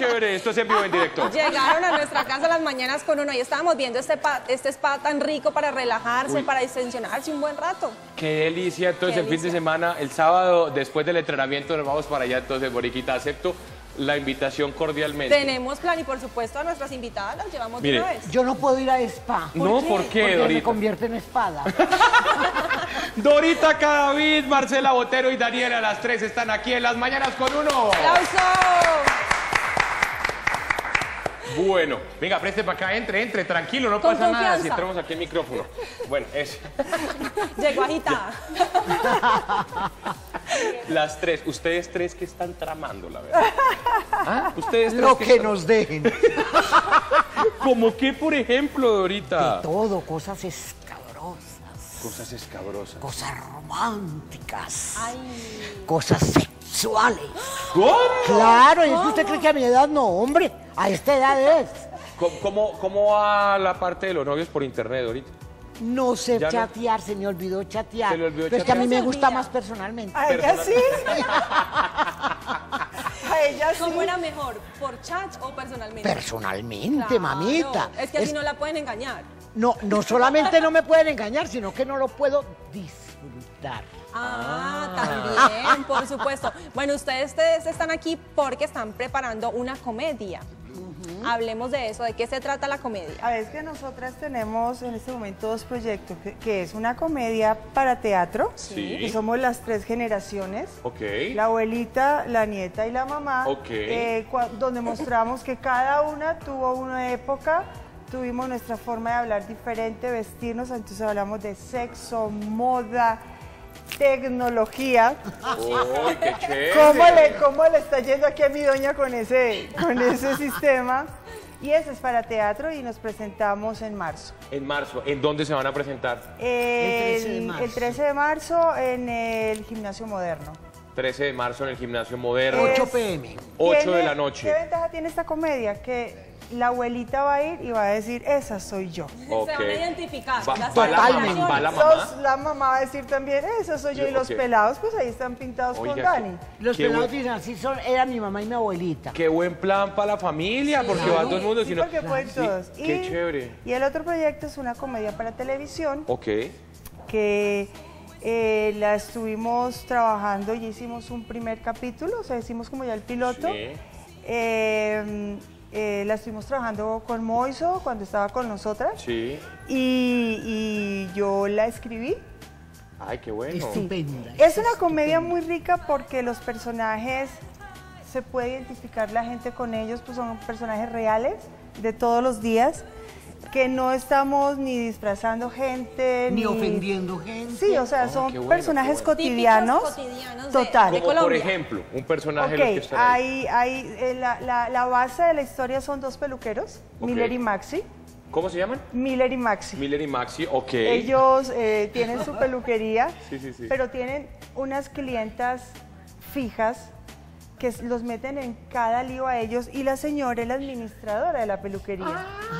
chévere, esto es en vivo en directo. Llegaron a nuestra casa las mañanas con uno y estábamos viendo este, pa- este spa tan rico para relajarse, Uy. para distensionarse un buen rato. Qué delicia, entonces Qué el fin de semana, el sábado, después del entrenamiento, nos vamos para allá, entonces, Boriquita, acepto la invitación cordialmente. Tenemos plan y por supuesto a nuestras invitadas las llevamos Mire. de una vez. Yo no puedo ir a spa. No, ¿por qué, Porque se Dorita? convierte en espada. Dorita Cadavid, Marcela Botero y Daniela, a las tres están aquí en Las Mañanas con uno. ¡Aplauso! Bueno, venga, preste para acá, entre, entre, tranquilo, no Con pasa nada si entramos aquí el micrófono. Bueno, eso. Llegó agitada. Las tres, ustedes tres que están tramando, la verdad. ¿Ah? Ustedes tres Lo que están- nos dejen. ¿Como qué, por ejemplo, Dorita? Todo, cosas escabrosas, Cosas escabrosas. cosas románticas, Ay, cosas sexuales. ¿Cómo? Claro, y es que usted cree que a mi edad no, hombre. A esta edad es. ¿Cómo, cómo, cómo va la parte de los novios por internet, Dorita? No sé Ya no- chatear, se me olvidó chatear. Se le olvidó Pero es que a mí chatear. me gusta más personalmente. A ella sí. A ella sí. ¿Cómo era mejor? ¿Por chat o personalmente? Personalmente, Claro, mamita. Es que así Es- no la pueden engañar. no, no solamente no me pueden engañar, sino que no lo puedo disfrutar. Ah, también, por supuesto. Bueno, ustedes, ustedes están aquí porque están preparando una comedia. Hablemos de eso, ¿de qué se trata la comedia? A ver, es que nosotras tenemos en este momento dos proyectos, que, que es una comedia para teatro, Sí. y somos las tres generaciones. La abuelita, la nieta y la mamá, Ok. eh, donde mostramos que cada una tuvo una época, tuvimos nuestra forma de hablar diferente, vestirnos, entonces hablamos de sexo, moda, tecnología. ¡Uy, qué chévere! ¿Cómo le, ¿Cómo le está yendo aquí a mi doña con ese, con ese sistema? Y eso es para teatro y nos presentamos en marzo. En marzo, ¿en dónde se van a presentar? El, 13 de marzo. el 13 de marzo en el Gimnasio Moderno. 13 de marzo en el Gimnasio Moderno. 8 Es- pm. 8 de la noche. ¿Qué ventaja tiene esta comedia? Que la abuelita va a ir y va a decir, esa soy yo. Se van a identificar. Va, las va la, Totalmente. mamá, va la Sos- mamá. la mamá va a decir también, esa soy yo. Yo, Y los pelados, pues ahí están pintados Oiga, con Dani. Los Qué pelados buen- dicen así, son, era mi mamá y mi abuelita. Qué buen plan para la familia, porque va todo el mundo. Sí, sino- porque pueden Sí, todos. Qué chévere. Y el otro proyecto es una comedia para televisión Ok. que eh, la estuvimos trabajando y hicimos un primer capítulo, o sea, hicimos como ya el piloto. Sí. Eh, eh, la estuvimos trabajando con Moiso cuando estaba con nosotras Sí. y, y yo la escribí. Ay, qué bueno. Estupenda. Es una comedia muy rica porque los personajes se puede identificar la gente con ellos, pues son personajes reales de todos los días, que no estamos ni disfrazando gente, Ni ofendiendo gente. Sí, o sea, Oh, son bueno, personajes bueno. cotidianos. Cotidianos Total. de Como por ejemplo, un personaje de Ok, los que están ahí. hay, hay, eh, la, la- la base de la historia son dos peluqueros. Miller y Maxi. ¿Cómo se llaman? Miller y Maxi. Miller y Maxi, ok. Ellos eh, tienen su peluquería, Sí, sí, sí. pero tienen unas clientas fijas que los meten en cada lío a ellos y la señora es la administradora de la peluquería. El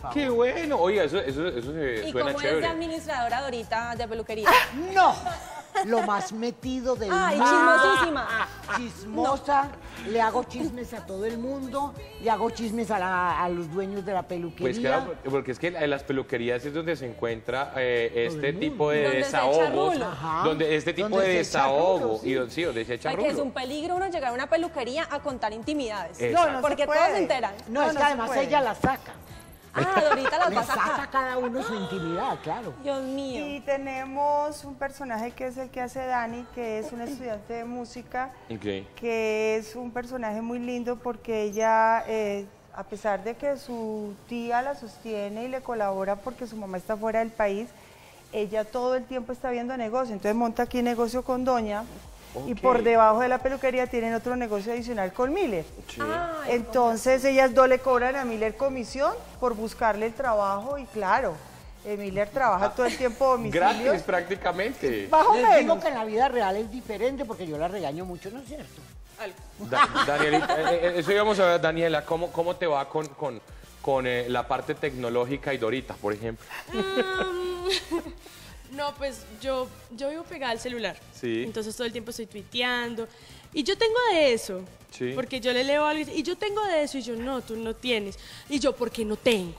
favor. Qué bueno. Oiga, eso, eso, eso se ¿Y suena cómo es de chévere. administradora ahorita de peluquería? No, lo más metido del Ay, mundo. chismosísima. Chismosa, le hago chismes a todo el mundo, le hago chismes a, la- a los dueños de la peluquería. Pues claro, porque es que en las peluquerías es donde se encuentra eh, este tipo de Donde se echa desahogos, donde este tipo Donde de se echa desahogo rulo, sí. y don- sí, donde se echa Porque es un peligro uno llegar a una peluquería a contar intimidades. Eh, No, no se Porque todos puede. se enteran. No, No, es no que se además puede. ella la saca. Ah, ahorita las vas a saca a sacar. cada uno su intimidad, claro. Dios mío. Y tenemos un personaje que es el que hace Dani, que es un estudiante de música, Ok. que es un personaje muy lindo porque ella, eh, a pesar de que su tía la sostiene y le colabora porque su mamá está fuera del país, ella todo el tiempo está viendo negocio. Entonces monta aquí negocio con Doña y por debajo de la peluquería tienen otro negocio adicional con Miller. Ay, Entonces ellas dos le cobran a Miller comisión por buscarle el trabajo y claro, eh, Miller trabaja todo el tiempo domicilio. Gratis prácticamente. Bajo Les digo menos. que en la vida real es diferente porque yo la regaño mucho, ¿no es cierto? Da- Danielita, eh, eh, eso íbamos a ver, Daniela, ¿cómo, cómo te va con, con, con eh, la parte tecnológica y Dorita, por ejemplo? No, pues yo, yo vivo pegada al celular. Sí. Entonces todo el tiempo estoy tuiteando. Y yo tengo de eso. Sí. Porque yo le leo algo y y yo tengo de eso. Y yo, no, tú no tienes. Y yo, porque no tengo.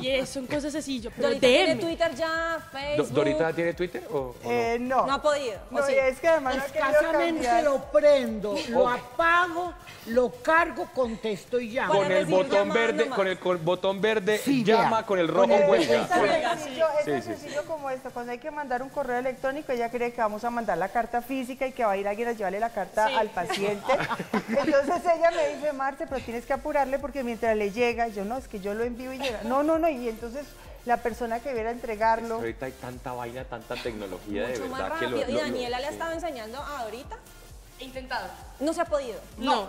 Y es- son cosas así. Yo, pero Dorita tiene. Twitter ya, Facebook. ¿Dorita tiene Twitter o, o no? Eh, no. No ha podido, ¿o No, sí? es que además Escasamente lo prendo, lo apago, lo cargo, contesto y llamo. con el botón verde, nomás. con el botón verde Sí, llama, vea. con el rojo cuelga. Es tan sencillo, Sí, como esto. Cuando hay que mandar un correo electrónico, ella cree que vamos a mandar la carta física y que va a ir alguien a llevarle la carta Sí. al paciente. Entonces ella me dice, Marce, pero tienes que apurarle porque mientras le llega, yo no, es que yo lo envío y llega. No, no, no. Y entonces la persona que viera entregarlo. Ahorita hay tanta vaina, tanta tecnología, de Mucho más verdad que lo, ¿Y lo- Daniela le ha sí. estado enseñando a Dorita? He intentado. No se ha podido. No. No,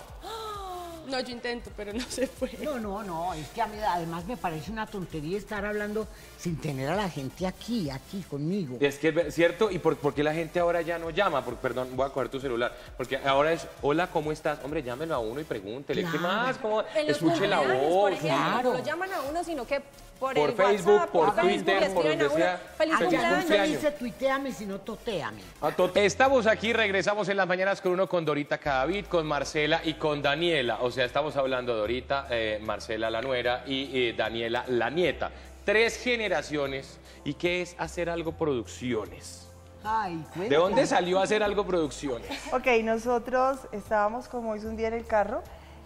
yo intento, pero no se puede. No, no, no, es que a mí además me parece una tontería estar hablando sin tener a la gente aquí, aquí conmigo. Es que es cierto, y por, por qué la gente ahora ya no llama, Por- perdón, voy a coger tu celular, porque ahora es, hola, ¿cómo estás? Hombre, llámelo a uno y pregúntele, ¿qué más? ¿Cómo? Escuche la voz. por ejemplo, claro. no lo llaman a uno, sino que por, Por el Facebook, WhatsApp, por Twitter, por donde sea. Feliz cumpleaños. se dice tuiteame, sino toteame. A to- Estamos aquí, regresamos en las mañanas con uno con Dorita Cadavid, con Marcela y con Daniela. O sea, estamos hablando de Dorita, eh, Marcela la nuera y eh, Daniela la nieta. Tres generaciones. ¿Y qué es hacer algo producciones? Ay, ¿De dónde salió hacer algo producciones? Ok, nosotros estábamos como hizo un día en el carro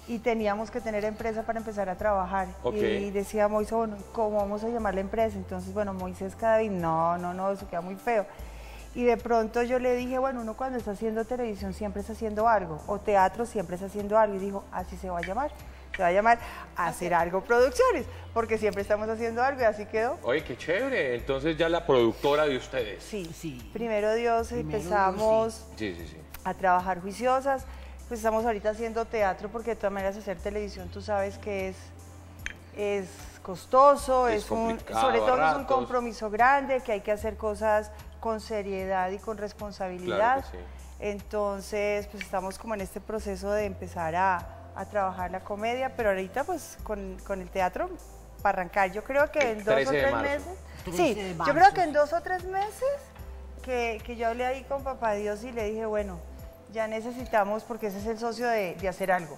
y teníamos que tener empresa para empezar a trabajar. Ok. Y decía Moisés, bueno, ¿cómo vamos a llamar la empresa? Entonces, bueno, Moisés Cadavid, no, no, no, eso queda muy feo. Y de pronto yo le dije, bueno, uno cuando está haciendo televisión siempre está haciendo algo, o teatro siempre está haciendo algo. Y dijo, así se va a llamar. Se va a llamar Hacer Algo Producciones, porque siempre estamos haciendo algo y así quedó. Oye, qué chévere. Entonces ya la productora de ustedes. Sí, Sí. Primero Dios Primero Dios, empezamos Sí, sí, sí. a trabajar juiciosas. Pues estamos ahorita haciendo teatro porque de todas maneras hacer televisión tú sabes que es, es costoso, Es es, un, sobre todo es un compromiso grande, que hay que hacer cosas con seriedad y con responsabilidad. Claro que sí. Entonces, pues estamos como en este proceso de empezar a, a trabajar la comedia, pero ahorita pues con, con el teatro para arrancar. Yo creo que El en dos o 13 de tres marzo. meses. 13 Sí, yo creo que en dos o tres meses que, que yo hablé ahí con papá Dios y le dije, bueno, ya necesitamos, porque ese es el socio de, de hacer algo.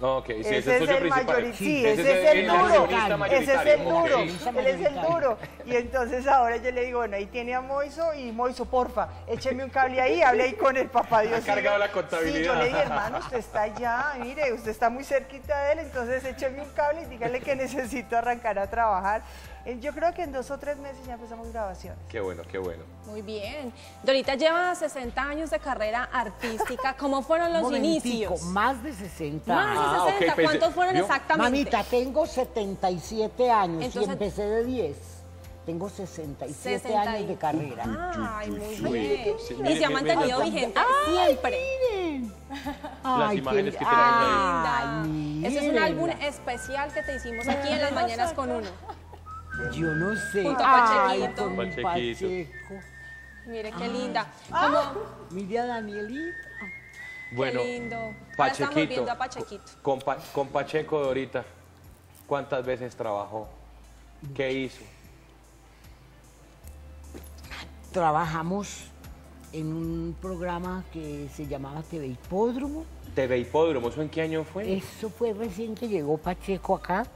No, ok, sí, ese, ese es el mayoritario, sí, Ese ese es el duro, ese es el duro, ok. él es el duro. Y entonces ahora yo le digo, bueno, ahí tiene a Moiso y Moiso, porfa, écheme un cable ahí, hable ahí con el papá Dios. Ha cargado la contabilidad. Sí, yo le dije, hermano, usted está allá, mire, usted está muy cerquita de él, entonces écheme un cable y dígale que necesito arrancar a trabajar. Eh, Yo creo que en dos o tres meses ya empezamos grabaciones. Qué bueno, qué bueno. Muy bien. Dorita lleva 60 años de carrera artística. ¿Cómo fueron los Momentico, inicios? Más de 60 Más de Ah, 60. ok, pensé- ¿Cuántos fueron ¿vio? exactamente? Mamita, tengo 77 años Entonces- y empecé de 10. Tengo 67 60 y- años de carrera. Ay, muy Sí, bien. sí, y se ha mantenido vigente Ay, siempre. miren. Las Ay, imágenes qué- que tenemos ahí. Ay. Ese es un álbum especial que te hicimos aquí en las mañanas con uno. Yo no sé. Junto a Ay, Pachequito. con mi Pachequito. Pacheco. Mire qué linda. Como, Mire a Danielita. Bueno, qué lindo. Ahora estamos Pachequito. viendo a Pachequito. Con, Pa- con Pacheco de ahorita, ¿cuántas veces trabajó? ¿Qué hizo? Trabajamos en un programa que se llamaba TV Hipódromo. TV Hipódromo, ¿eso en qué año fue? Eso fue recién que llegó Pacheco acá,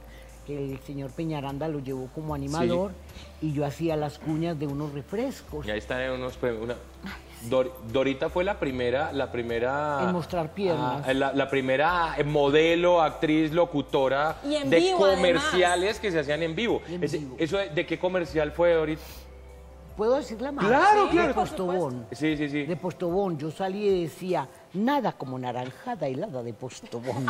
que el señor Peñaranda lo llevó como animador y yo hacía las cuñas de unos refrescos. Y ahí están en unos una- Dor- Dorita fue la primera, la primera... En mostrar piernas. ah, la, la primera eh, modelo, actriz, locutora Y en de vivo, comerciales que se hacían en vivo. En Ese- vivo. ¿Eso de, de qué comercial fue, Dorita? ¿Puedo decir la marca? Claro, De claro. Postobón. Sí, sí, sí. De Postobón. Yo salí y decía, nada como naranjada helada de Postobón.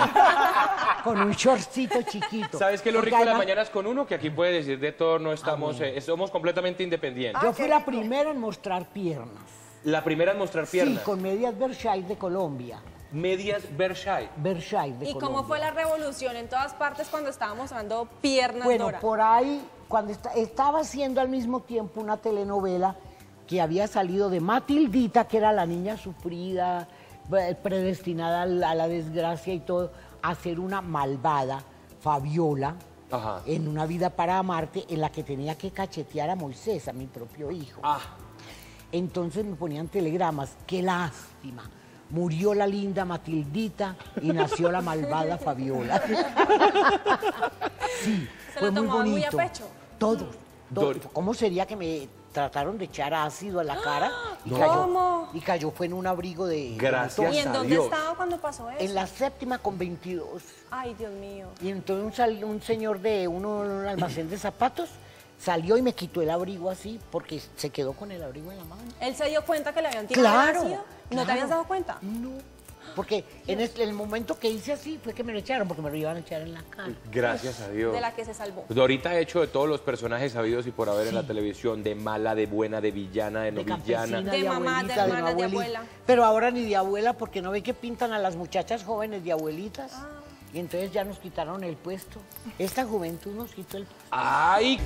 Con un shortcito chiquito. ¿Sabes qué es lo rico de las mañanas con uno? Que aquí puede decir de todo, no estamos, eh, somos completamente independientes. Yo fui la primera en mostrar piernas. La primera en mostrar piernas. Sí, con medias Versailles de Colombia. Medias Versailles. Versailles de ¿Y Colombia. cómo fue la revolución en todas partes cuando estábamos mostrando piernas Bueno, Dora? por ahí, cuando esta- estaba haciendo al mismo tiempo una telenovela que había salido de Matildita, que era la niña sufrida, predestinada a la, desgracia y todo, a ser una malvada, Fabiola, Ajá. en una vida para amarte, en la que tenía que cachetear a Moisés, a mi propio hijo. Ah, Entonces me ponían telegramas, qué lástima. murió la linda Matildita y nació la malvada Fabiola. Sí, Se fue lo muy tomaban muy a bonito. pecho. Todos. todos. Dor- ¿Cómo sería que me trataron de echar ácido a la cara? Y No. cayó, ¿Cómo? y cayó fue en un abrigo de... Gracias. ¿Y en a dónde Dios. estaba cuando pasó eso? En la séptima con 22. Ay, Dios mío. Y entonces un, sal- un señor de uno, un almacén de zapatos salió y me quitó el abrigo así porque se quedó con el abrigo en la mano. ¿Él se dio cuenta que le habían tirado Claro, ácido? ¿No claro. te habías dado cuenta? No, porque en el, el momento que hice así fue que me lo echaron porque me lo iban a echar en la cara. Gracias a Dios. De la que se salvó. Dorita ha hecho de todos los personajes sabidos y por haber en la televisión, de mala, de buena, de villana, de no De villana. De de, mamá, de abuelita, de, no hermana, de abuelita. abuela. Pero ahora ni de abuela porque no ve que pintan a las muchachas jóvenes de abuelitas. Ah. Y entonces ya nos quitaron el puesto. Esta juventud nos quitó el puesto. Ay,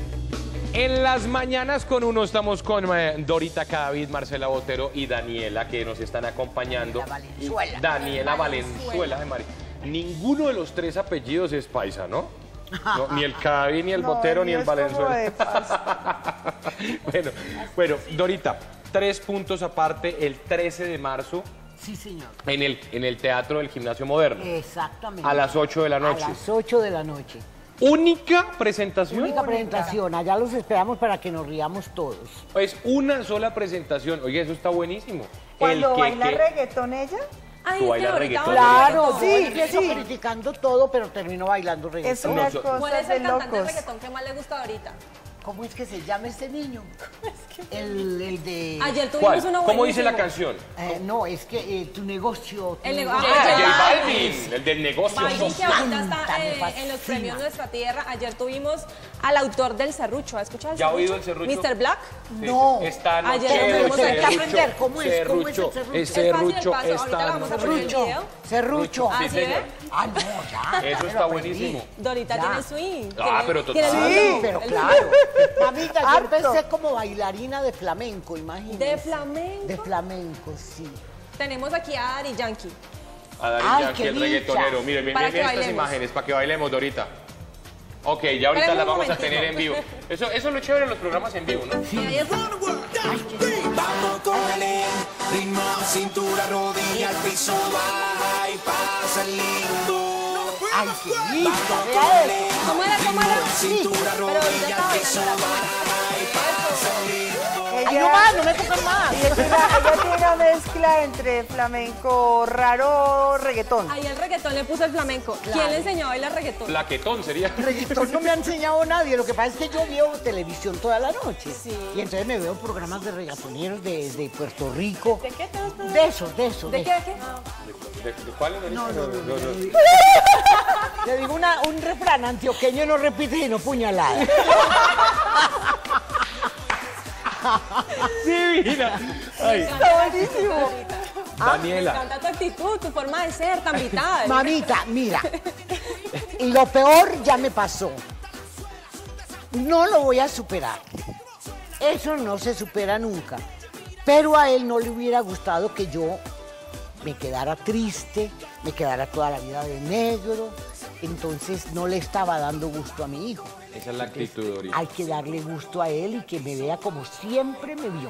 en las mañanas con uno estamos con eh, Dorita Cadavid, Marcela Botero y Daniela que nos están acompañando. Daniela Valenzuela. Daniela Valenzuela. Valenzuela, ay, Mari. Ninguno de los tres apellidos es paisa, ¿no? No, ni el Cadavid, ni el No, Botero, ni el Valenzuela. de bueno, bueno, Dorita, tres puntos aparte, el 13 de marzo Sí, señor. en el, en el Teatro del Gimnasio Moderno. Exactamente. A las 8 de la noche. A las 8 de la noche. Única presentación. Única presentación. Allá los esperamos para que nos riamos todos. Es una sola presentación. Oye, eso está buenísimo. Cuando que- baila que- reggaetón ella, Ay, Tú es bailas reggaetón. baila Claro, sí, Sí, criticando todo, pero termino bailando es reggaetón. so- ¿Cuál es de el cantante de reggaetón que más le gusta ahorita? ¿Cómo es que se llama este niño? El, el de... Ayer ¿Cuál? tuvimos uno ¿Cómo dice la canción? Eh, no, es que eh, tu negocio... tu El nego- negocio- Ah, Ah, J Balvin. El del negocio. Balvin, que ahorita está eh, en los premios Nuestra Tierra. Ayer tuvimos al autor del Serrucho. ¿Has escuchado el ¿Ya ha Serrucho? oído el serrucho? Mr. Black. No. Esta noche Ayer tuvimos que aprender cómo es, serrucho, cómo es el serrucho. Es Es fácil el serrucho, ahorita vamos a poner noche. video. Serrucho. Ah, Sí, ¿sí? Ah, no, ya. Eso está aprendí. buenísimo. Dorita Ya. tiene swing. Ah, pero total. el- Sí, pero el- claro. Mamita, yo empecé como bailarina de flamenco, imagínate. ¿De flamenco? De flamenco, sí. Tenemos aquí a Ari Yankee. A Daddy Ay, Yankee, qué el reggaetonero. Miren, miren, estas imágenes para que bailemos, Dorita. Ok, ya ahorita un vamos a tener en vivo. Eso, eso es lo chévere de los programas en vivo, ¿no? Ahí está. Vamos con el ritmo, cintura, rodilla, al piso, baja y pasa el lindo. Ay, qué lindo. Vamos vea con el eso. ¿Cómo era? ¿Cómo era? cintura, Pero ahorita rodilla, está al piso, bailando la baja y pasa el lindo. Ella, no más, no me tocan más. y es una, ella tiene una mezcla entre flamenco raro, reggaetón. Ahí el reggaetón le puso el flamenco. ¿Quién le enseñó a bailar reggaetón? Plaquetón sería. Reggaetón no me ha enseñado nadie. Lo que pasa es que yo veo televisión toda la noche. Sí. Y entonces me veo programas de reggaetoneros de, de Puerto Rico. ¿De qué te gusta? De esos, de esos. ¿De de qué? ¿De qué? ¿De, de cuál es? No, no, no, No. Te digo una- un refrán antioqueño no repite sino puñalada. Divina. Ay, Está buenísimo. Me Daniela. encanta tu actitud, tu forma de ser tan vital. Mamita, mira, y lo peor ya me pasó. No lo voy a superar. Eso no se supera nunca. Pero a él no le hubiera gustado que yo me quedara triste, me quedara toda la vida de negro. Entonces no le estaba dando gusto a mi hijo. Esa es la actitud, Dorita. Hay que darle gusto a él y que me vea como siempre me vio.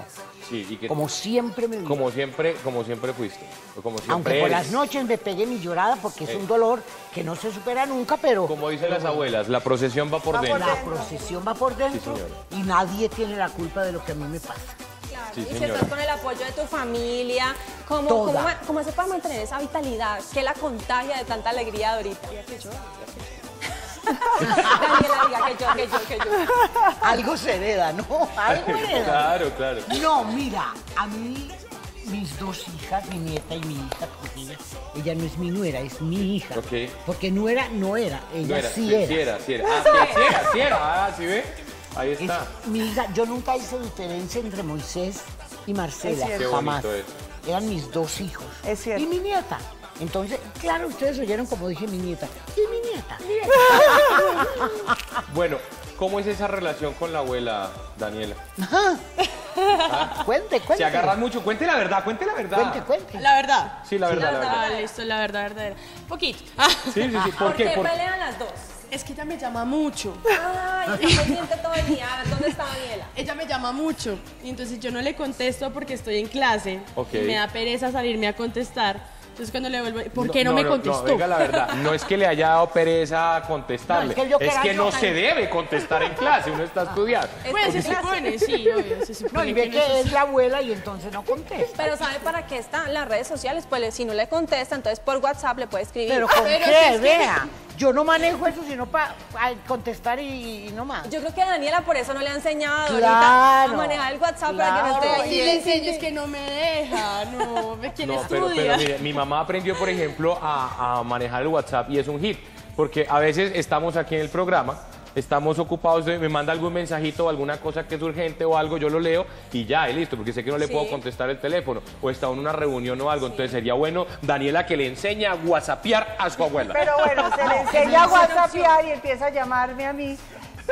Sí, y que Como siempre me vio. como siempre, como siempre fuiste. O como siempre Aunque por las noches me pegué mi llorada porque es Eh. un dolor que no se supera nunca, pero Como dicen las abuelas, la procesión va por Va dentro. la procesión va por dentro y nadie tiene la culpa de lo que a mí me pasa. Claro, Sí, y si señora. estás con el apoyo de tu familia, ¿cómo, cómo, cómo hace para mantener esa vitalidad? ¿Qué la contagia de tanta alegría ahorita? Daniela, diga que yo, que yo, que yo. Algo se hereda, ¿no? Algo hereda. Claro, claro. No, mira, a mí mis dos hijas, mi nieta y mi hija, porque ella, ella no es mi nuera, es mi hija. Ok. Porque nuera no era, ella No era, sí sí, era. sí era, sí era. Ah, sí, sí era, sí era. Ah, ¿sí ve? Ahí Es está. mi hija, yo nunca hice diferencia entre Moisés y Marcela, Es cierto. Qué jamás. bonito Eran mis dos hijos. Es cierto. Y mi nieta. Entonces, claro, ustedes oyeron como dije mi nieta. Y mi nieta. Bueno, ¿cómo es esa relación con la abuela, Daniela? Cuente, cuente. Se agarran mucho. Cuente la verdad, cuente la verdad. Cuente, cuente. La verdad. Sí, la verdad, la verdad. Ah, listo, la verdad, verdadera. Poquito. Ah. Sí, sí, sí. ¿¿Por ¿Por qué? qué Por- pelean las dos? Es que ella me llama mucho. Ay, está pendiente todo el día. A ver, ¿dónde está Daniela? Ella me llama mucho. Y entonces yo no le contesto porque estoy en clase. Ok. Y me da pereza salirme a contestar. Entonces cuando le vuelvo, ¿por qué no, me contestó? No, la verdad, no es que le haya dado pereza contestarle, No, es que es no se debe contestar en clase, uno está estudiando. Pues se supone, sí, obvio, se No, supone y ve que no que es la abuela y entonces no contesta. Pero ¿sabe para qué están las redes sociales? Pues si no le contesta, entonces por WhatsApp le puede escribir. Pero con Pero qué, si es que- vea. Yo no manejo eso sino para contestar y, y no más. Yo creo que Daniela por eso no le ha enseñado ahorita Claro, a manejar el WhatsApp para que no esté claro. ahí. Si le enseño es que no me deja, no, ¿quién No, pero, estudia? pero mire, mi mamá aprendió, por ejemplo, a, a manejar el WhatsApp y es un hit, porque a veces estamos aquí en el programa, estamos ocupados, de- me manda algún mensajito o alguna cosa que es urgente o algo, yo lo leo y ya, y listo, porque sé que no le Sí. puedo contestar el teléfono o está en una reunión o algo, entonces sería bueno, Daniela, que le enseñe a whatsappear a su abuela. Pero bueno, se le enseña a whatsappear y empieza a llamarme a mí.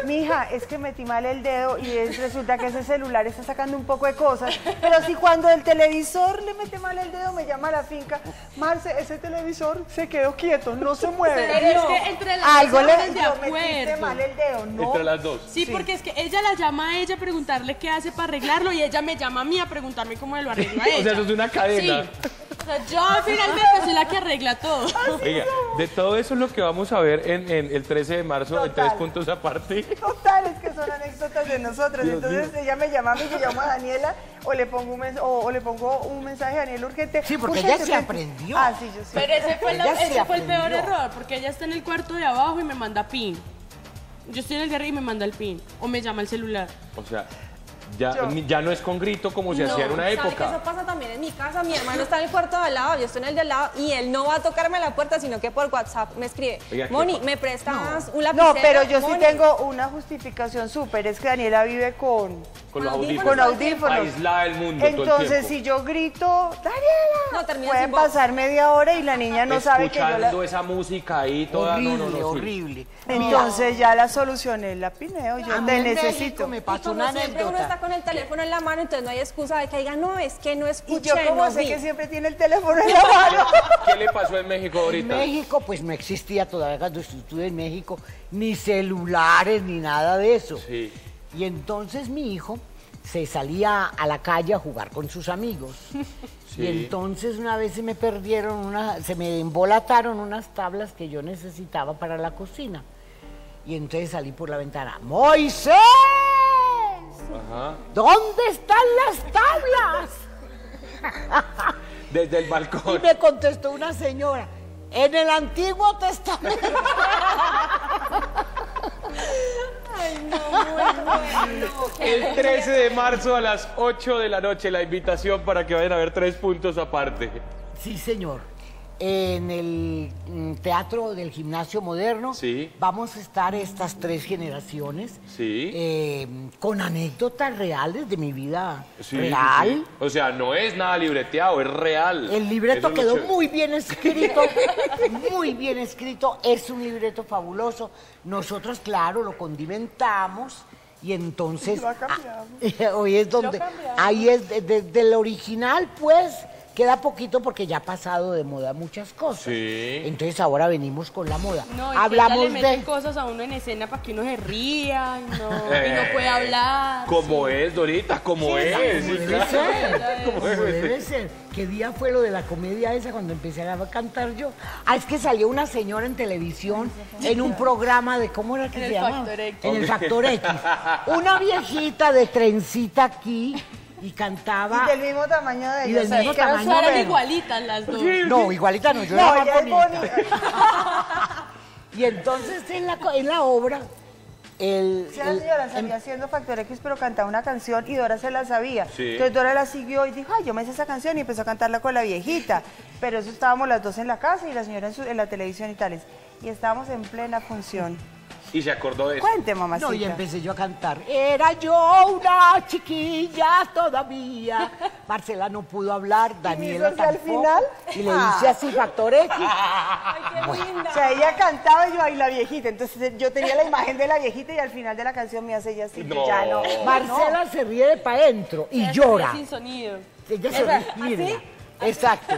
Mija, es que metí mal el dedo y es- resulta que ese celular está sacando un poco de cosas. Pero si cuando el televisor le mete mal el dedo, me llama a la finca. Marce, ese televisor se quedó quieto, no se mueve. Pero es que entre las Algo dos le de metiste acuerdo. mal el dedo, ¿no? Entre las dos. Sí, porque es que ella la llama a ella a preguntarle qué hace para arreglarlo y ella me llama a mí a preguntarme cómo lo arreglo a ella. O sea, eso es una cadena. Sí. O sea, yo finalmente soy la que arregla todo. Oiga, de todo eso es lo que vamos a ver en, en el 13 de marzo, en Total. tres puntos aparte. Total, es que son anécdotas de nosotros. Dios Entonces ella me llama a mí, yo llamo a Daniela, o le pongo un, mens- o, o le pongo un mensaje a Daniela urgente. Sí, porque ella se aprendió. Ah, sí, yo sé. Pero ese fue, la- ese fue el peor error, porque ella está en el cuarto de abajo y me manda pin. Yo estoy en el de arriba y me manda el pin. O me llama el celular. O sea, ya, ya no es con grito como se No, hacía en una ¿sabe que época. eso pasa también en mi casa. Mi hermano está en el cuarto de al lado, yo estoy en el de al lado y él no va a tocarme la puerta, sino que por WhatsApp me escribe. Oiga, ¿qué Moni? ¿me prestas un lapicero? No, pero yo sí Moni". tengo una justificación súper, es que Daniela vive con, Con los audífonos. con audífonos. Aislada del mundo todo el Entonces, tiempo. si yo grito, Daniela, No, termina puede pasar media hora y la niña no sabe que yo la... Escuchando esa música ahí toda... no, horrible, no, no, horrible. Entonces ya la solucioné, la pineo, yo te necesito. México me pasó una anécdota. Con el teléfono en la mano, entonces no hay excusa de que diga, no, es que no Y escuché, yo como no sé vi". que siempre tiene el teléfono en la mano. ¿Qué le pasó en México En ahorita? México, pues no existía todavía cuando estuve en México, ni celulares, ni nada de eso. Sí. Y entonces mi hijo se salía a la calle a jugar con sus amigos. Sí. Y entonces una vez se me perdieron, una, se me embolataron unas tablas que yo necesitaba para la cocina. Y entonces salí por la ventana, ¡Moisés! Ajá. ¿Dónde están las tablas? Desde el Y balcón. me contestó una señora, en el Antiguo Testamento. El 13 de marzo a las 8 de la noche la invitación para que vayan a ver tres puntos aparte. Sí, señor. En el mm, Teatro del Gimnasio Moderno Sí. vamos a estar estas tres generaciones Sí. eh, con anécdotas reales de mi vida Sí, real. sí. O sea, no es nada libreteado, es real. El libreto Eso quedó muy bien escrito, muy bien escrito. Es un libreto fabuloso. Nosotros, claro, lo condimentamos y entonces Lo ah, hoy es donde ahí es de- desde el original, pues queda poquito porque ya ha pasado de moda muchas cosas. Sí. Entonces ahora venimos con la moda. No, y Hablamos que le meten de cosas a uno en escena para que uno se ría y no, y Eh, no puede hablar. Como es, Dorita, como es. Como debe claro. ser, Como debe ser. ¿Qué día fue lo de la comedia esa cuando empecé a cantar yo? Ah, es que salió una señora en televisión en un programa de, ¿cómo era que En se el llamaba? Factor X. En el Factor X. Una viejita de trencita aquí y cantaba... Y del mismo tamaño de Y ella. del o sea, mismo tamaño. Eran súper- igualitas las dos. No, igualita no, yo No, era más bonita. bonita. Y entonces en la, en la obra, el... Sí, la señora salía haciendo Factor X, pero cantaba una canción y Dora se la sabía. Sí. Entonces Dora la siguió y dijo, ay, yo me sé esa canción y empezó a cantarla con la viejita. Pero eso estábamos las dos en la casa y la señora en, su- en la televisión y tales. Y estábamos en plena función. Y se acordó de eso. Cuente, mamacita. No, y empecé yo a cantar. Era yo una chiquilla todavía. Marcela no pudo hablar, Daniela al tampoco. final? Y le hice así, Factor X. Ay, qué linda. O sea, ella cantaba y yo ahí la viejita. Entonces yo tenía la imagen de la viejita y al final de la canción me hace ella así. No. Ya no. Marcela se ríe de para adentro y llora. Sin sonido. Ella se ríe. Exacto.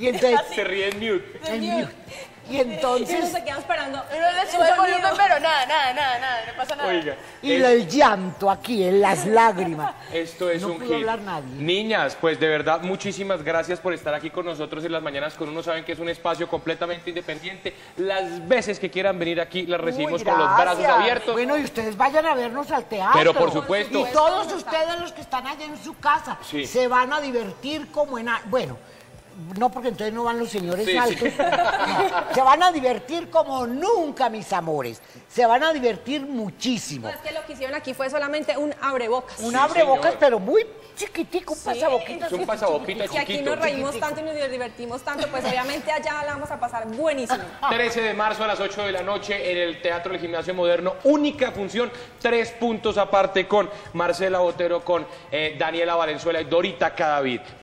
Y entonces, Se ríe en mute. en mute. Y Y entonces se queda esperando. Pero le sube el volumen pero nada, nada, nada, nada, no pasa nada. Oiga, Y es- el llanto aquí, en las lágrimas. Esto es No un pudo hit. hablar nadie. Niñas, pues de verdad, muchísimas gracias por estar aquí con nosotros en las mañanas con uno. Saben que es un espacio completamente independiente. Las veces que quieran venir aquí, las recibimos Uy, con los brazos abiertos. Bueno, y ustedes vayan a vernos al teatro. Pero por supuesto. Y todos ustedes los que están allá en su casa Sí. se van a divertir como en... a- Bueno, no porque entonces no van los señores Sí, sí. altos. No, se van a divertir como nunca, mis amores. Se van a divertir muchísimo. No, es que lo que hicieron aquí fue solamente un abrebocas. Un Sí, abrebocas, señor. pero muy chiquitico, un pasaboquitas. Es un pasaboquita Si aquí nos reímos tanto y nos divertimos tanto, pues obviamente allá la vamos a pasar buenísimo. 13 de marzo a las 8 de la noche en el Teatro del Gimnasio Moderno. Única función, tres puntos aparte con Marcela Botero, con eh, Daniela Valenzuela y Dorita Cadavid.